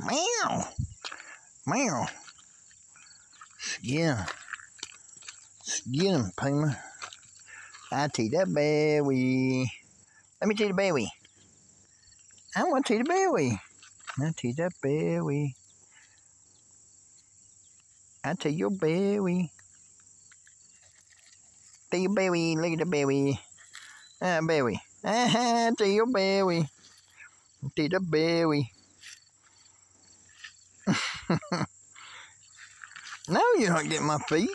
Meow. Meow. Skin, skin, him, I take that baby. Let me take the baby. I want to take the baby. I take that baby. I take your baby. Take your baby. Look at the baby. Ah, baby. Ah, take your baby. Take a berry. no, you're not getting my feet.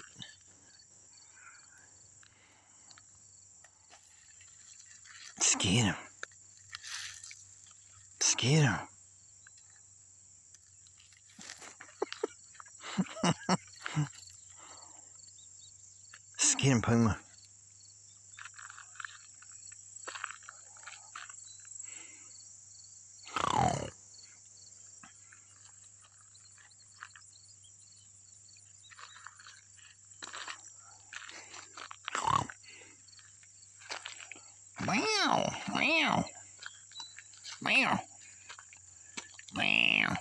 Scared him. Scared him. Scared him, Puma. Meow, meow, meow, meow.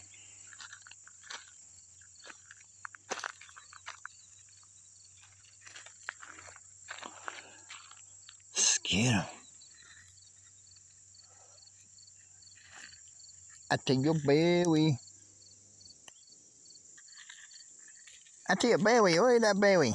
Him. I take your berry. I take your berry. Where is that berry?